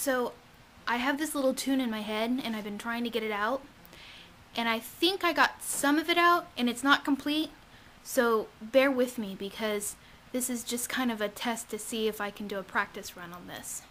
So, I have this little tune in my head and I've been trying to get it out. And I think I got some of it out and it's not complete. So, bear with me because this is just kind of a test to see if I can do a practice run on this.